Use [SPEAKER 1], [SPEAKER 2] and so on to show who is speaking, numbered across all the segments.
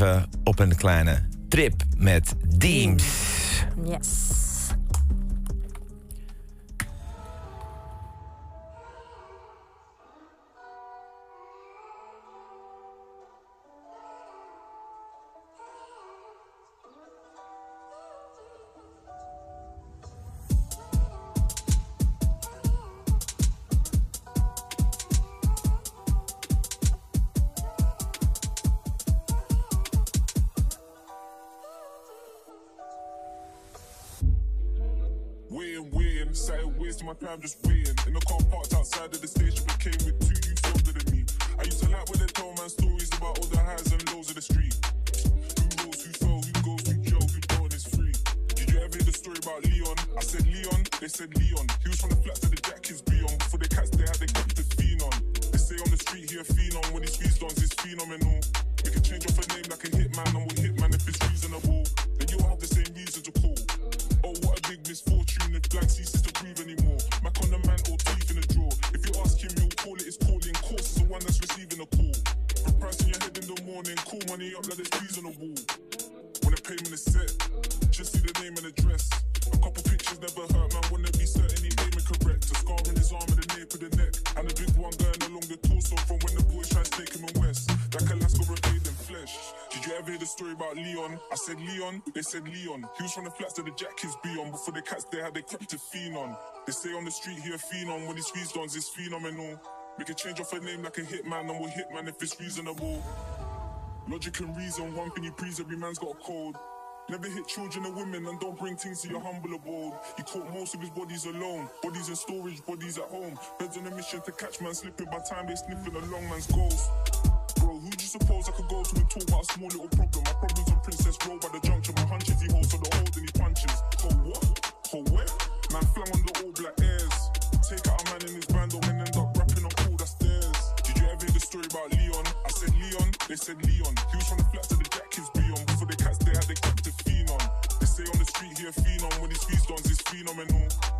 [SPEAKER 1] Even op een kleine trip met Deems.
[SPEAKER 2] Yes.
[SPEAKER 3] Time just waiting. Did you ever hear the story about Leon? I said Leon, they said Leon. He was from the flats that the Jack kids be on. Before the cats they had they crept to phenom. They say on the street he a. When he squeezed dons, it's phenomenal. Make a change off a name like a hitman and we'll hitman if it's reasonable. Logic and reason, one thing he prees, every man's got a code. Never hit children and women and don't bring things to your humble abode. He caught most of his bodies alone. Bodies in storage, bodies at home. Heads on a mission to catch man slipping by time they sniffing a long man's ghost. Suppose I could go to and talk about a small little problem? My problem's on Princess Road by the junction. My hunches he holds, so the hold and he punches. Oh what? Oh where? Man flung on the all black airs. Take out a man in his band, and end up rapping on cool, that's theirs. Did you ever hear the story about Leon? I said Leon, they said Leon. He was from the flats of the Jack kids beyond. Before the cats they had the phenom. They say on the street he a phenom. When he squeezed on, it's phenomenal.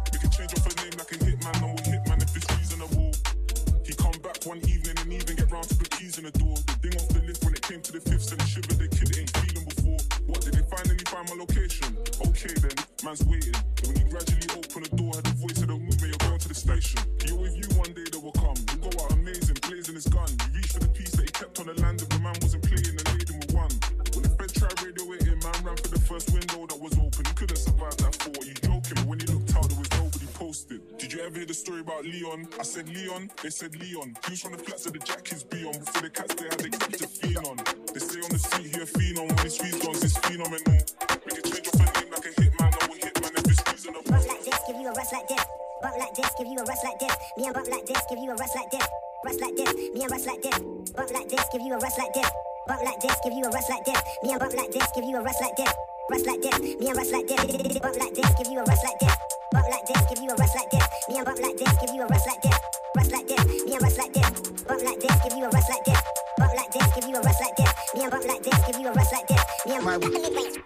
[SPEAKER 3] Waiting. And when you gradually open the door, had the voice of the movement, you're going to the station. You're with you one day that will come. You go out amazing, blazing his gun. You reach for the piece that he kept on the land of the man wasn't playing and laid with one. When the Fed tried radio it in, man ran for the first window that was open. He couldn't survive that thought. You joking, but when he looked out, there was nobody posted. Did you ever hear the story about Leon? I said Leon, they said Leon. He was from the flats of the Jack kids be on. Before the cats they had they kept a phenom. They say on the street he a phenom. When he squeezed dons, it's phenomenal. We can change
[SPEAKER 4] Bump like this, give you a rush like this. Me and bump like this, give you a rush like this. Rush like this, me and rush like this. Bump like this, give you a rush like this. Bump like this, give you a rush like this. Me and bump like this, give you a rush like this. Rush like this, me and rush like this. Bump like this, give you a rush like this. Bump like this, give you a rush like this. Me and bump like this, give you a rush like this. Rush like this, me and rush like this. Bump like this, give you a rush like this. Bump like this, give you a rush like this. Me and bump like this, give you a rush like this. Me and drop the mid-range,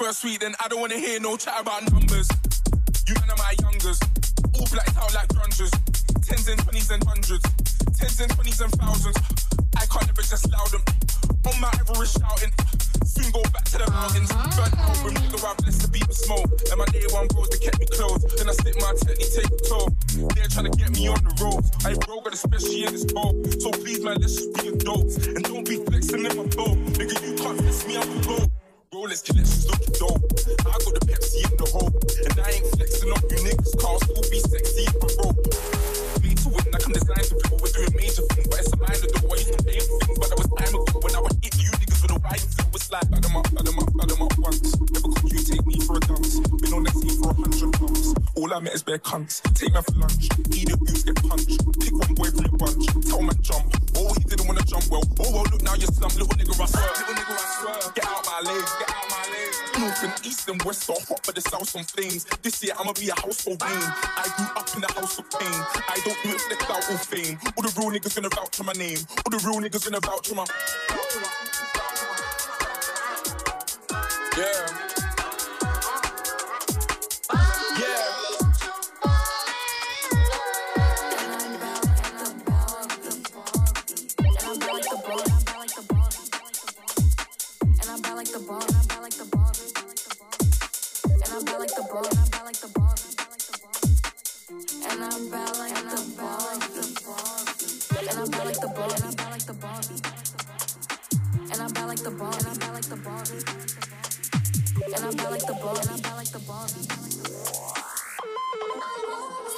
[SPEAKER 4] for a
[SPEAKER 2] suite, then I don't wanna hear no chat about numbers. You man are my youngers, all blacked out like grungers. Tens and twenties and hundreds, tens and twenties and thousands. I can't ever just allow them. On my Everest shouting. Soon go back to the mountains. Uh-huh. Burnt out when we go out, blessed to beat the smoke. And my day one bros, they kept me close. Then I slip my technique, take a toll. They're trying to get me on the road. I bro got especially in this bowl. So please, man, let's just be adults. And don't be flexing in my bow. Nigga, you can't flex me, I'm the road. Rolex collections looking dope. I got the Pepsi in the hole. And I ain't flexing on you niggas. Cars will be sexy if I roll. Me to win, I can design to people. We're doing major things. But it's a minor though. I used to for things. But that was time ago when I would hit you niggas with a white flip. It's like, bag them up, bag them up, bag them up once. Never could you take me for a dance. Been on the team for a hundred pounds. All I met is bare cunts. Take me for lunch. Eat a goose, get punched. Pick one boy from your bunch. Tell man jump. Oh, he didn't wanna jump well. Oh, well, look now you're slum. Little nigga, I swear. Little nigga, I swear. And west are hot, but the south on flames. This year I'ma be a household name. I grew up in a house of pain. I don't do it for the clout or fame. All the real niggas gonna vouch for my name. All the real niggas gonna vouch for my. Yeah.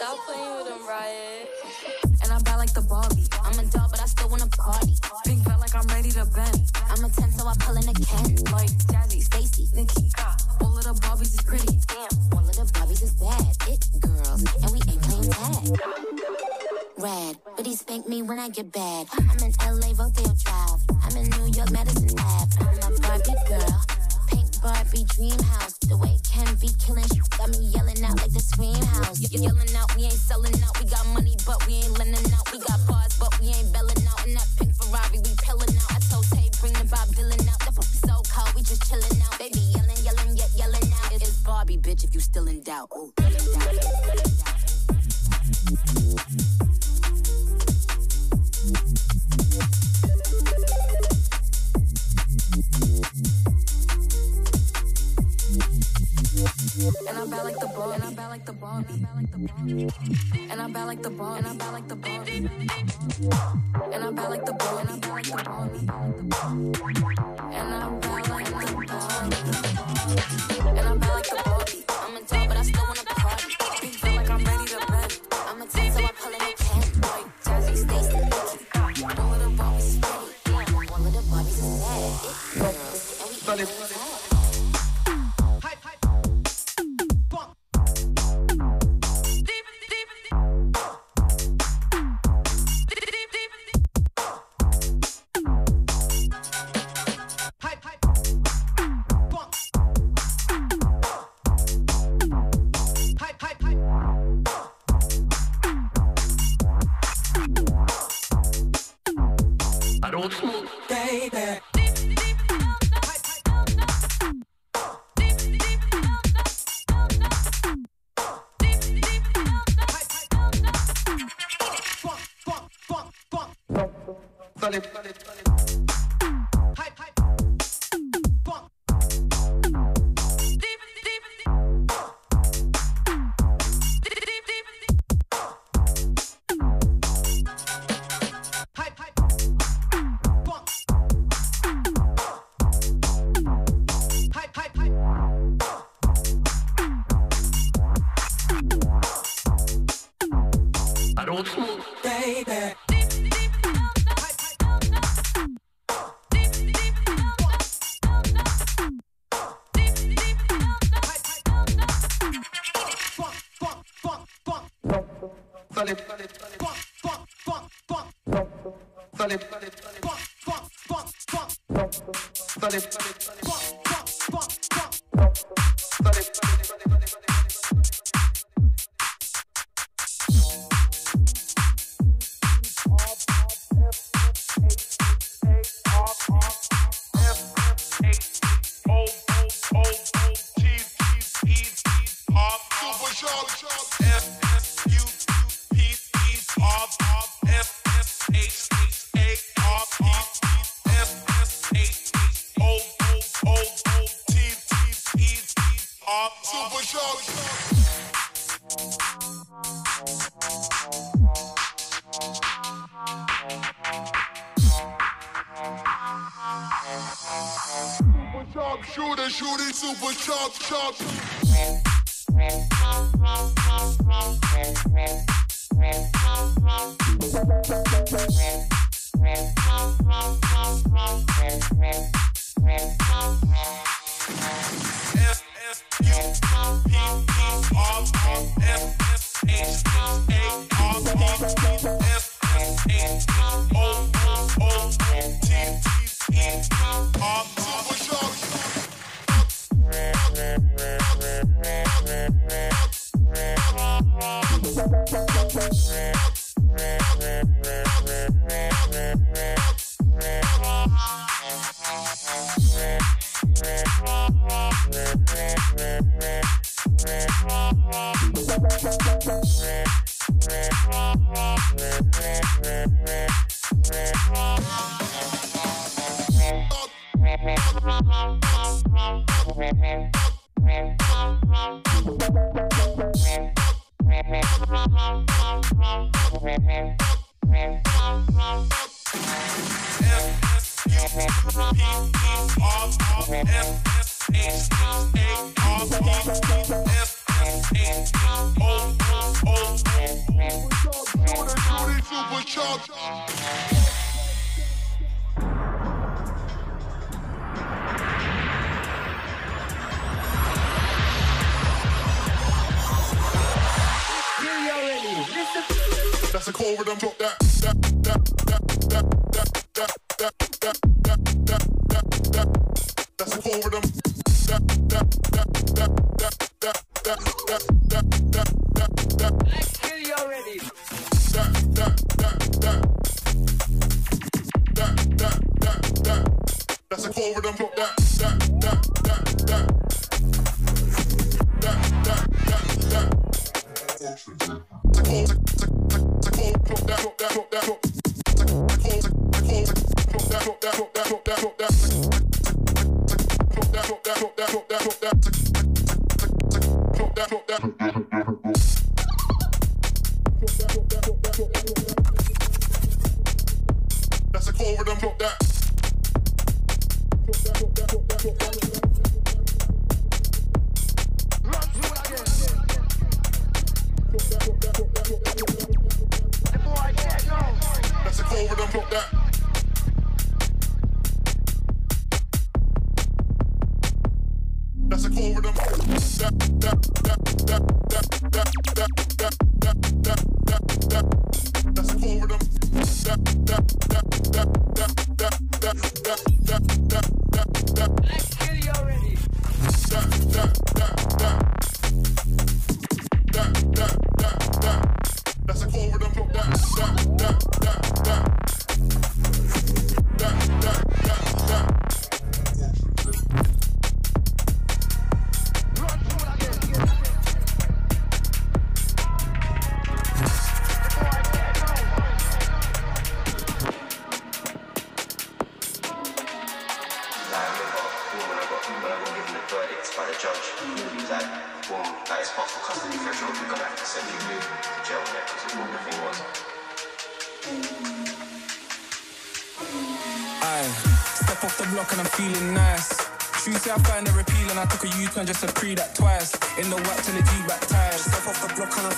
[SPEAKER 5] Stop playing with him, Riot. And I'm bad like the Barbie. I'm a doll, but I still wanna party. Pink felt like I'm ready to bend. I'm a 10, so I pull in a can. Like Jazzy, Stacy, Nikki. All of the Barbies is pretty. Damn, all of the Barbies is bad. It girls, and we ain't playing tag. Rad, but he spank me when I get bad. I'm in LA, Rodeo Drive. I'm in New York, Madison Ave. I'm a Barbie girl. Pink Barbie dream house. The way Ken be killing got me yelling out like the scream house. Y- yelling out, we ain't selling out. We got money, but we ain't lending out. We got bars, but we ain't belling out. In that pink Ferrari, we pillin' out. I told Tay, bring the Bob Dylan out. The puppy so cold, we just chillin' out. Baby yelling, yelling, yet yelling out. It's Barbie, bitch, if you still in doubt. Ooh, in doubt. Like the ball, and I'm bad like the ball, and I'm bad like the ball, and I'm bad like the ball, and I'm bad like the ball, dog
[SPEAKER 6] F
[SPEAKER 7] F H
[SPEAKER 8] H A R R F that's a cool rhythm. That, that, that, that, that.
[SPEAKER 7] Let's kill you already.
[SPEAKER 8] That's a cool rhythm. That, that, that, that, that. That, that, that, that. It's a cool, it's a, it's a cool, that, that, that, that. That's drop that, drop that,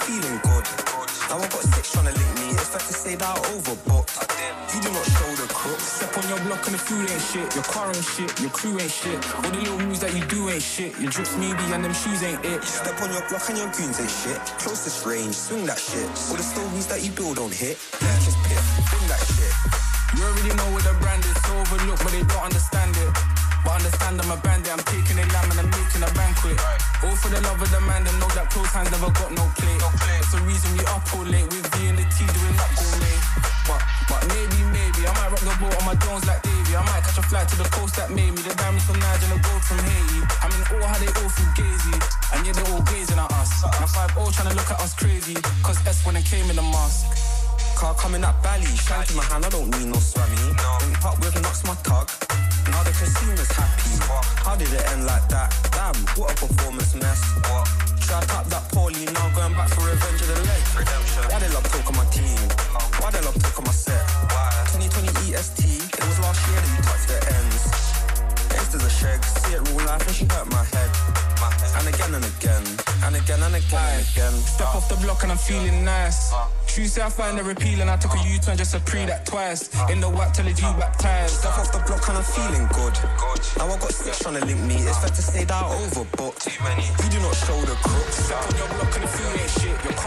[SPEAKER 9] feeling
[SPEAKER 10] good. Now I got six trying to link me. It's fair to say that I overbooked. You do not show the crooks.
[SPEAKER 9] Step on your block and the food ain't shit. Your car ain't shit. Your crew ain't shit. All the little moves that you do ain't shit. Your drips maybe and them shoes ain't it.
[SPEAKER 10] Step on your block and your goons ain't shit. Closest range, swing that shit. All the stories that you build don't hit. Yeah, just bring that shit.
[SPEAKER 9] You already know what the brand is. So overlooked, but they don't understand it. But understand I'm a bandit. I'm taking a lamb and I'm making a banquet. All for the love of the man. Them know that close hands never got no play. That's the reason we up all late with V and the T doing up gourmet. But, but maybe, maybe I might rock the boat on my Jones like Davy. I might catch a flight to the coast that made me. The diamonds from Niger and the gold from Haiti. I mean, all how they all feel gazy. And yeah, they all gazing at us. My 5 all trying to look at us crazy. Cause S when it came in the mask.
[SPEAKER 10] Car coming up Bally, shank in my hand, I don't need no swammy. When you pop with knocks my tug. Consumer's happy. How did it end like that? Damn, what a performance mess. What? Should I tap that Paulie now going back for revenge of the leg? Why they love talk on my team? Why they love talk on my set? Why? 2020 EST, it was last year that you touched the ends. Gangsters a shag, see it real life and she and again and again, and again and again and again.
[SPEAKER 9] Step off the block and I'm feeling nice. Tuesday I find a repeal and I took a U-turn just to pre that twice. In the whack till it's you baptized.
[SPEAKER 10] Step off the block and I'm feeling good. Now I got six trying to link me. It's fair to say that I overbooked. You do not show the crooks.
[SPEAKER 9] Step on your block and the feel shit.
[SPEAKER 10] You're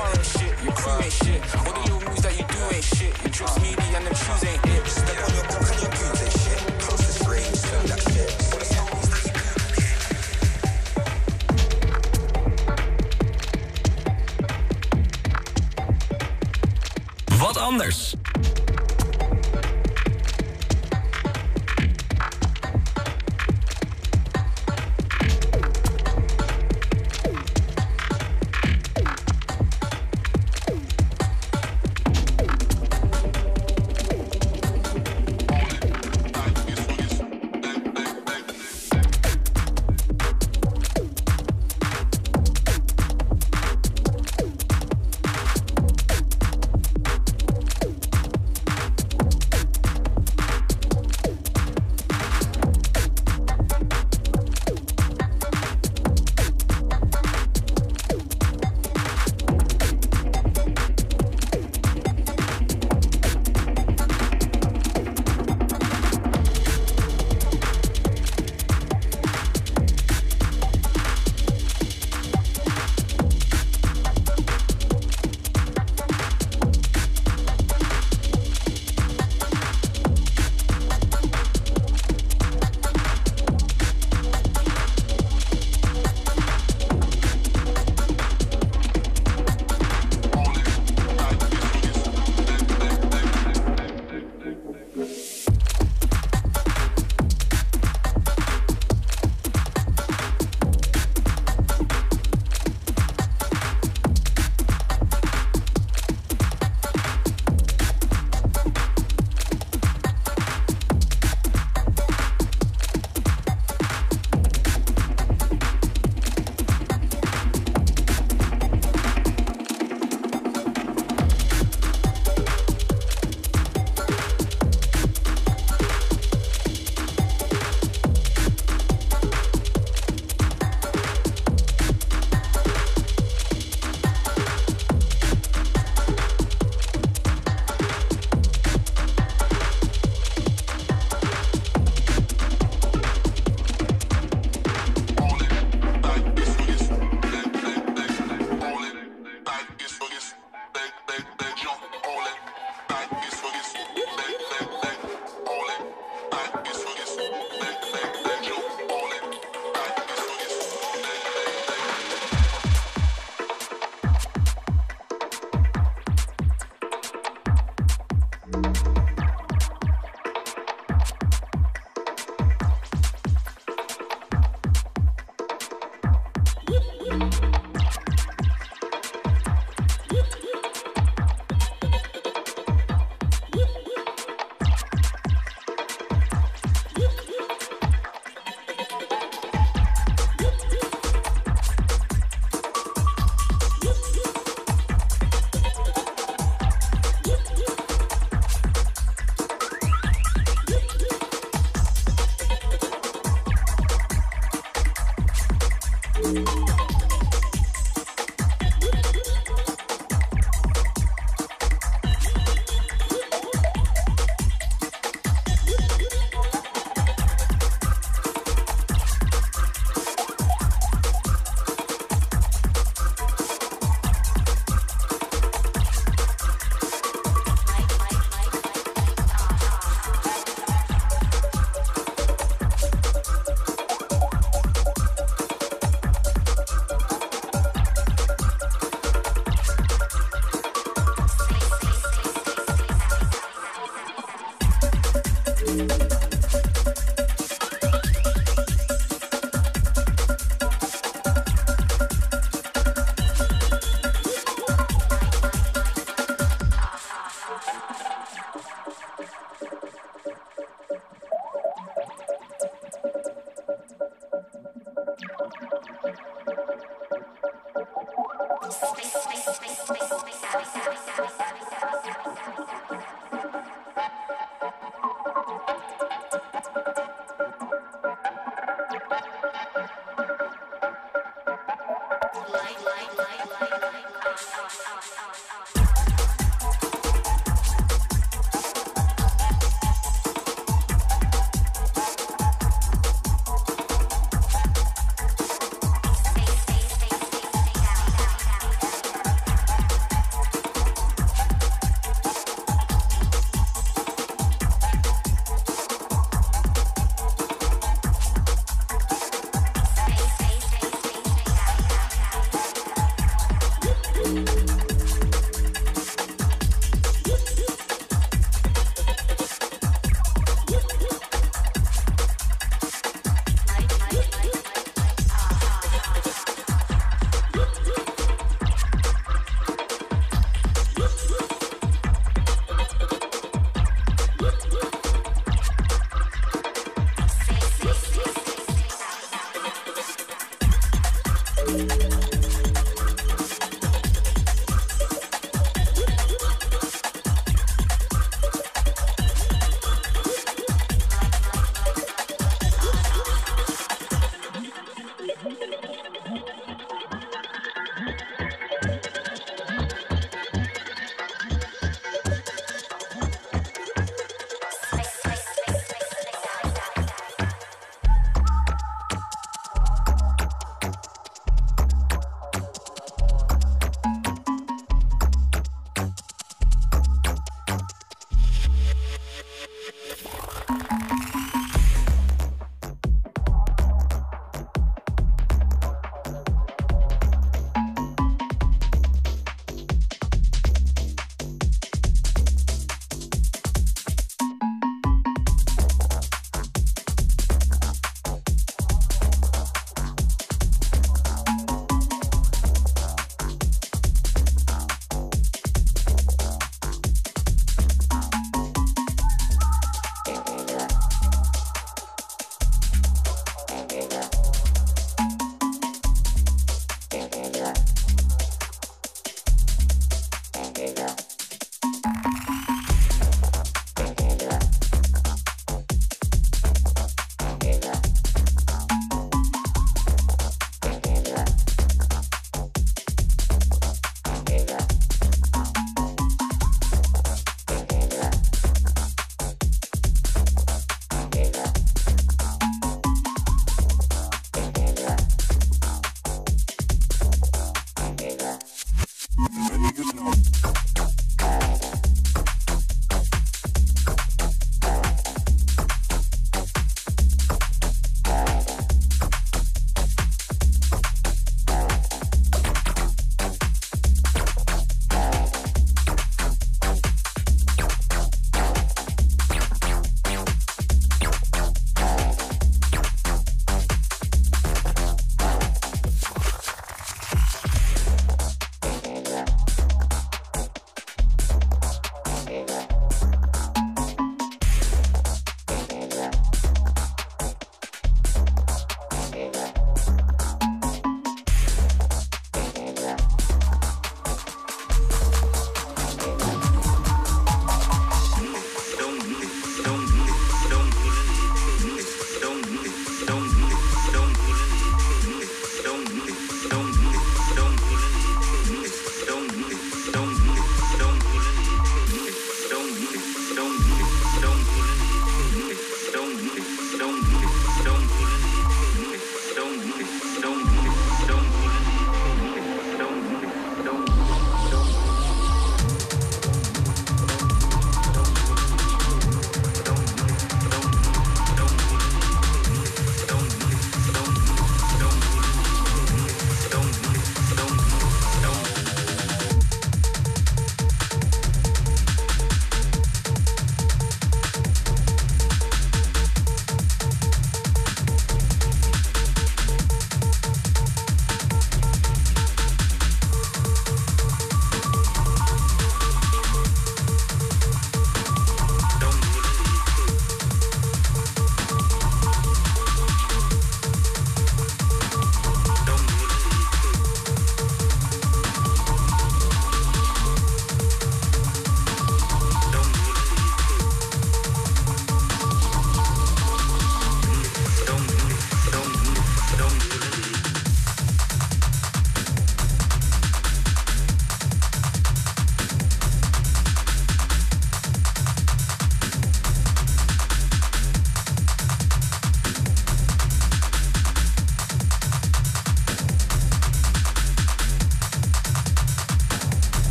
[SPEAKER 10] niggas
[SPEAKER 1] know.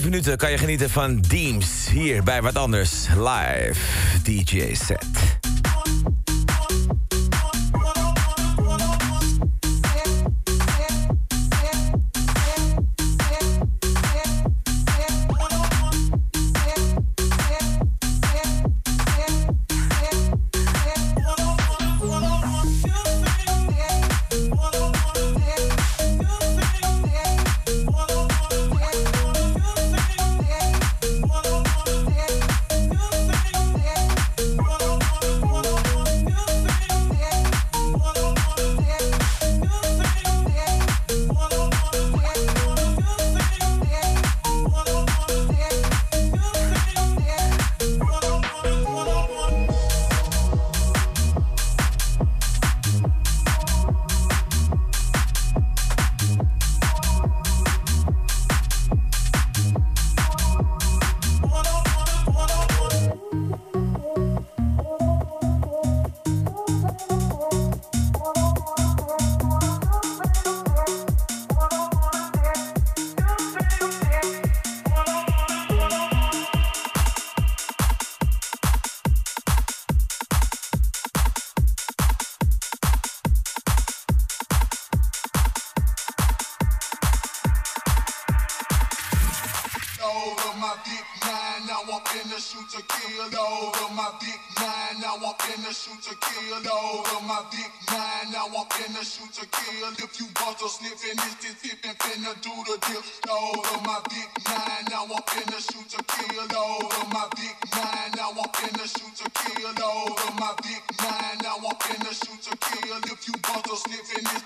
[SPEAKER 1] vijf minuten kan je genieten van Deems hier bij Wat Anders Live DJ Set.
[SPEAKER 3] my dick. Now I'm in the shoot to kill. If you want to sniff in this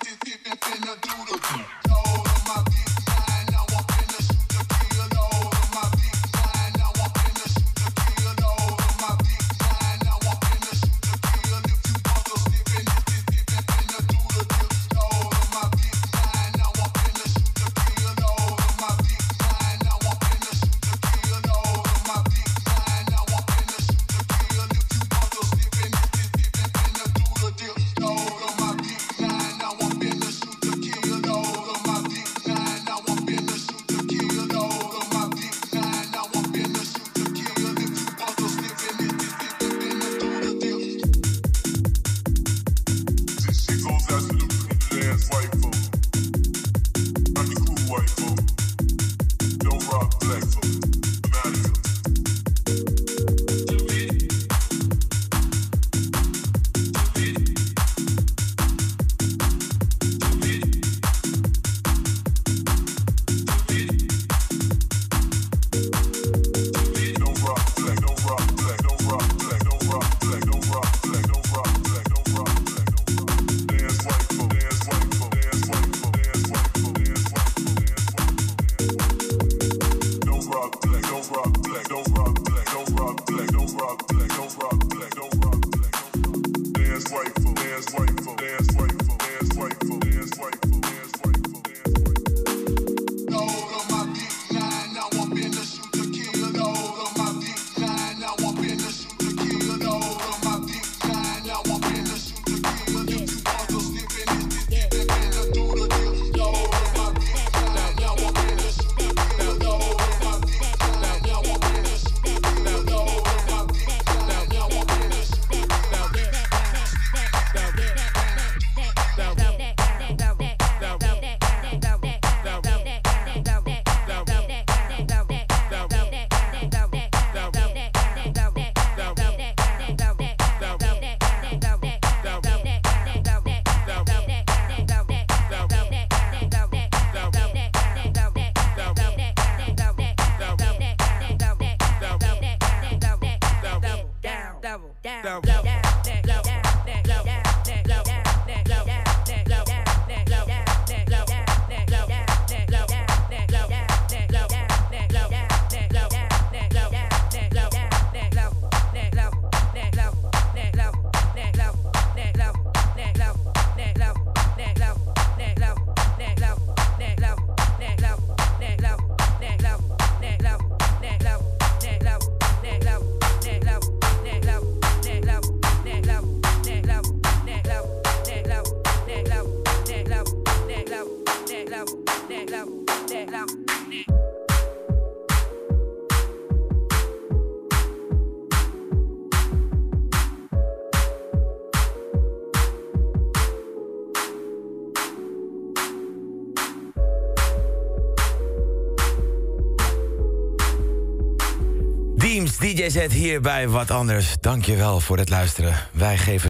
[SPEAKER 11] DJ set hier bij Wat Anders. Dankjewel voor het luisteren. Wij geven